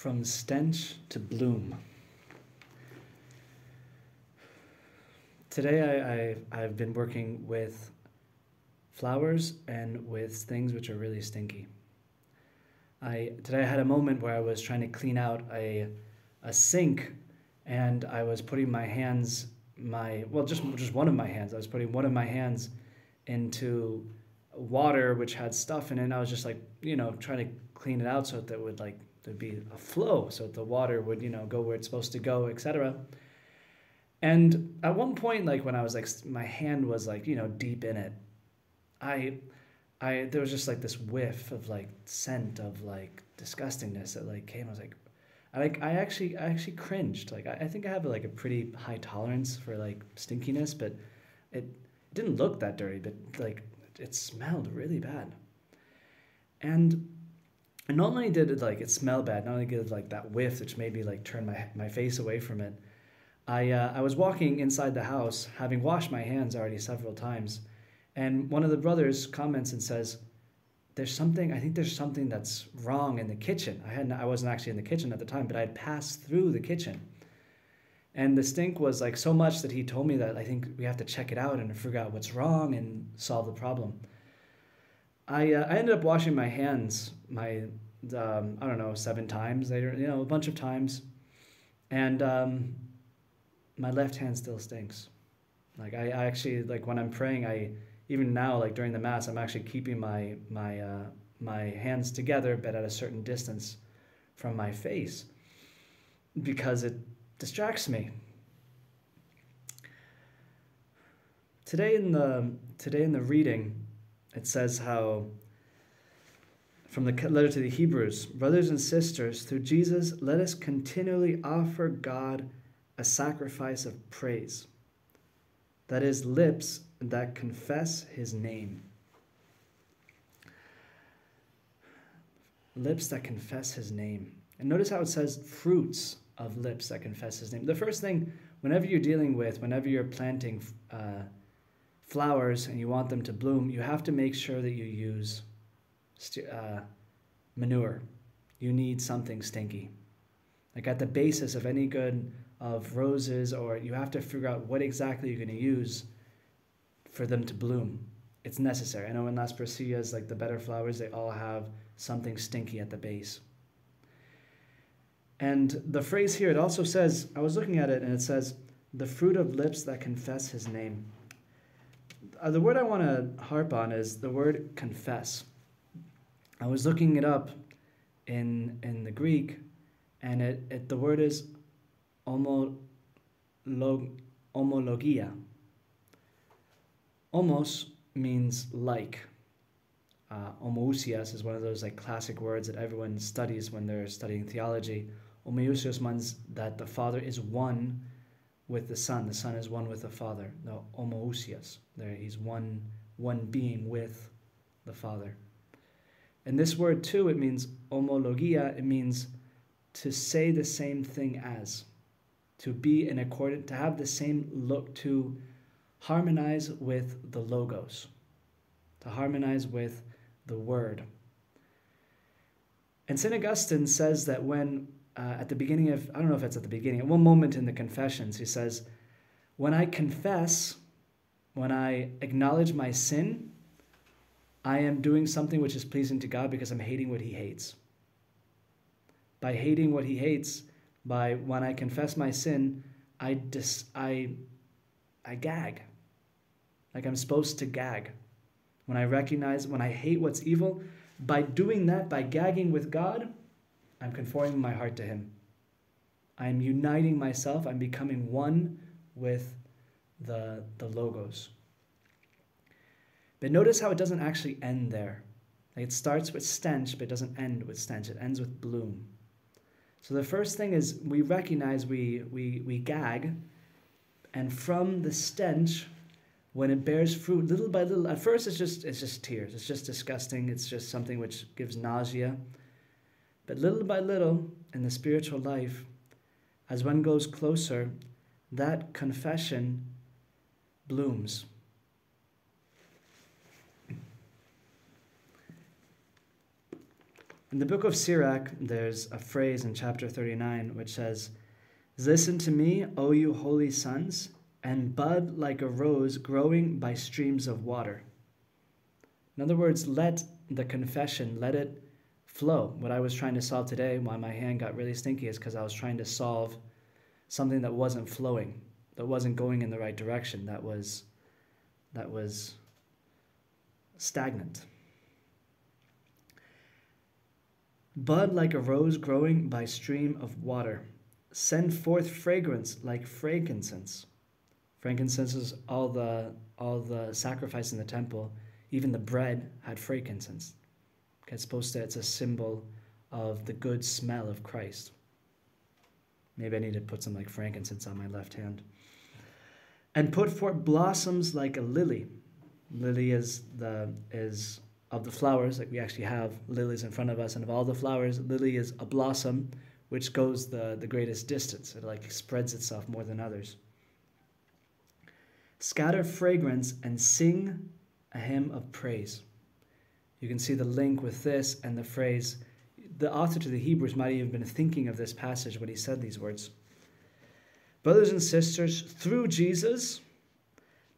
From stench to bloom. Today I, I, I've been working with flowers and with things which are really stinky. I today I had a moment where I was trying to clean out a a sink and I was putting my hands my well just just one of my hands I was putting one of my hands into water which had stuff in it and I was just like you know trying to clean it out so that it would like there'd be a flow so the water would you know go where it's supposed to go etc and at one point like when I was like my hand was like you know deep in it I I there was just like this whiff of like scent of like disgustingness that like came. I was like, I like I actually I actually cringed. Like I, I think I have like a pretty high tolerance for like stinkiness, but it, it didn't look that dirty, but like it smelled really bad. And not only did it like it smell bad, not only did it, like that whiff, which made me like turn my my face away from it. I uh, I was walking inside the house, having washed my hands already several times and one of the brothers comments and says, "There's something. I think there's something that's wrong in the kitchen. I hadn't. I wasn't actually in the kitchen at the time, but I had passed through the kitchen, and the stink was like so much that he told me that I think we have to check it out and figure out what's wrong and solve the problem." I uh, I ended up washing my hands my um, I don't know seven times later, you know, a bunch of times, and um, my left hand still stinks. Like I, I actually like when I'm praying, I even now, like during the mass, I'm actually keeping my my uh, my hands together, but at a certain distance from my face, because it distracts me. Today in the today in the reading, it says how from the letter to the Hebrews, brothers and sisters, through Jesus, let us continually offer God a sacrifice of praise. That is lips that confess his name. Lips that confess his name. And notice how it says fruits of lips that confess his name. The first thing, whenever you're dealing with, whenever you're planting uh, flowers and you want them to bloom, you have to make sure that you use uh, manure. You need something stinky. Like at the basis of any good of roses, or you have to figure out what exactly you're going to use for them to bloom. It's necessary. I know in Las Persillas, like the better flowers, they all have something stinky at the base. And the phrase here, it also says, I was looking at it and it says, the fruit of lips that confess his name. Uh, the word I want to harp on is the word confess. I was looking it up in, in the Greek, and it, it the word is homolog, homologia. Homos means like. Uh, homoousios is one of those like classic words that everyone studies when they're studying theology. Homoousios means that the Father is one with the Son. The Son is one with the Father. the homoousios. There, he's one one being with the Father. And this word too, it means homologia. It means to say the same thing as, to be in accordance, to have the same look, to harmonize with the logos, to harmonize with the word. And St. Augustine says that when, uh, at the beginning of, I don't know if it's at the beginning, at one moment in the Confessions, he says, When I confess, when I acknowledge my sin, I am doing something which is pleasing to God because I'm hating what he hates. By hating what he hates, by when I confess my sin, I dis, I I gag like I'm supposed to gag. When I recognize, when I hate what's evil, by doing that, by gagging with God, I'm conforming my heart to Him. I'm uniting myself, I'm becoming one with the, the Logos. But notice how it doesn't actually end there. Like it starts with stench, but it doesn't end with stench. It ends with bloom. So the first thing is we recognize we, we, we gag, and from the stench, when it bears fruit little by little at first it's just it's just tears it's just disgusting it's just something which gives nausea but little by little in the spiritual life as one goes closer that confession blooms In the book of Sirach, there's a phrase in chapter 39 which says, Listen to me, O you holy sons, and bud like a rose growing by streams of water. In other words, let the confession, let it flow. What I was trying to solve today, why my hand got really stinky, is because I was trying to solve something that wasn't flowing, that wasn't going in the right direction, that was that was stagnant. Bud like a rose growing by stream of water. Send forth fragrance like frankincense. Frankincense is all the all the sacrifice in the temple. Even the bread had frankincense. It's supposed to. It's a symbol of the good smell of Christ. Maybe I need to put some like frankincense on my left hand. And put forth blossoms like a lily. Lily is the is of the flowers, like we actually have lilies in front of us, and of all the flowers, lily is a blossom which goes the, the greatest distance. It like spreads itself more than others. Scatter fragrance and sing a hymn of praise. You can see the link with this and the phrase. The author to the Hebrews might even have been thinking of this passage when he said these words. Brothers and sisters, through Jesus,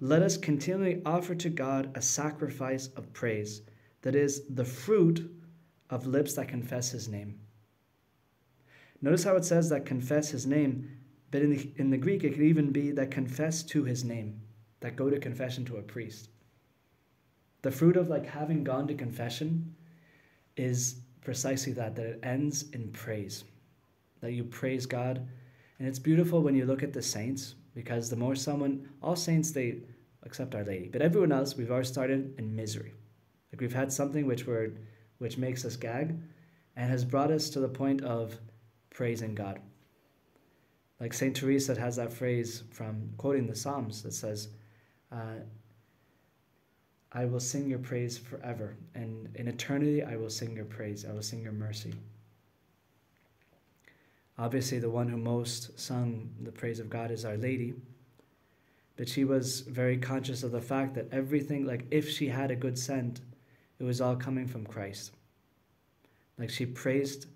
let us continually offer to God a sacrifice of praise that is the fruit of lips that confess his name. Notice how it says that confess his name, but in the, in the Greek, it could even be that confess to his name, that go to confession to a priest. The fruit of like having gone to confession is precisely that, that it ends in praise, that you praise God. And it's beautiful when you look at the saints, because the more someone, all saints, they accept Our Lady, but everyone else, we've always started in misery. Like we've had something which we're, which makes us gag and has brought us to the point of praising God. Like St. Teresa has that phrase from quoting the Psalms that says, uh, I will sing your praise forever, and in eternity I will sing your praise, I will sing your mercy. Obviously, the one who most sung the praise of God is Our Lady, but she was very conscious of the fact that everything, like if she had a good scent, it was all coming from Christ. Like she praised,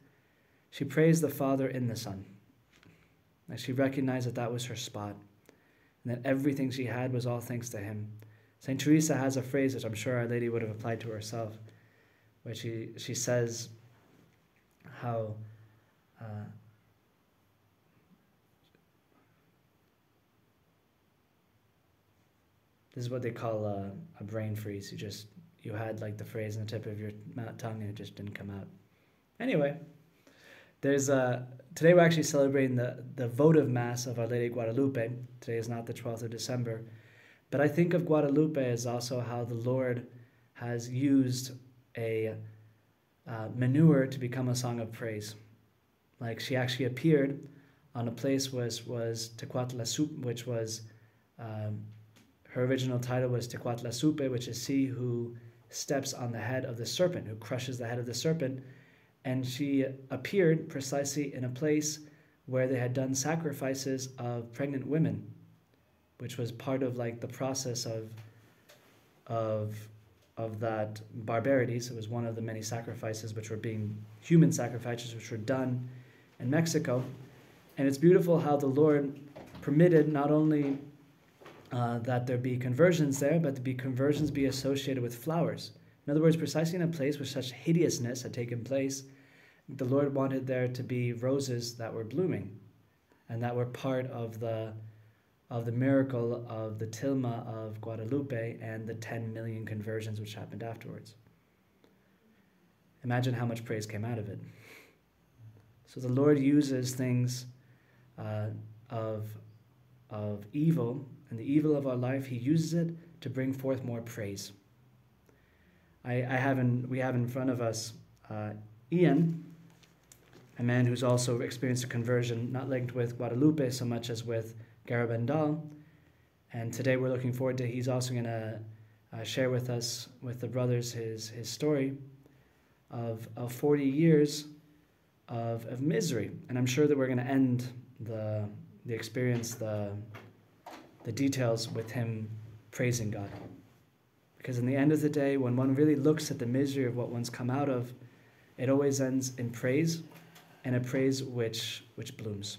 she praised the Father in the Son. Like she recognized that that was her spot, and that everything she had was all thanks to Him. Saint Teresa has a phrase which I'm sure Our Lady would have applied to herself, where she she says how. Uh, this is what they call a, a brain freeze. You just you had like the phrase on the tip of your tongue and it just didn't come out. Anyway, there's a today we're actually celebrating the the votive mass of Our Lady Guadalupe. Today is not the 12th of December, but I think of Guadalupe as also how the Lord has used a uh, manure to become a song of praise. Like she actually appeared on a place was was Tecuatla which was um, her original title was Tecuatla which is "See who steps on the head of the serpent, who crushes the head of the serpent. And she appeared precisely in a place where they had done sacrifices of pregnant women, which was part of like the process of of of that barbarities. It was one of the many sacrifices which were being human sacrifices which were done in Mexico. And it's beautiful how the Lord permitted not only uh, that there be conversions there, but to be conversions be associated with flowers. In other words, precisely in a place where such hideousness had taken place, the Lord wanted there to be roses that were blooming, and that were part of the of the miracle of the tilma of Guadalupe and the 10 million conversions which happened afterwards. Imagine how much praise came out of it. So the Lord uses things uh, of, of evil and the evil of our life, He uses it to bring forth more praise. I, I have in, we have in front of us uh, Ian, a man who's also experienced a conversion, not linked with Guadalupe so much as with Garabandal. And today we're looking forward to, he's also going to uh, share with us, with the brothers, his, his story of, of 40 years of, of misery. And I'm sure that we're going to end the, the experience, the, the details with him praising God. Because in the end of the day, when one really looks at the misery of what one's come out of, it always ends in praise and a praise which which blooms.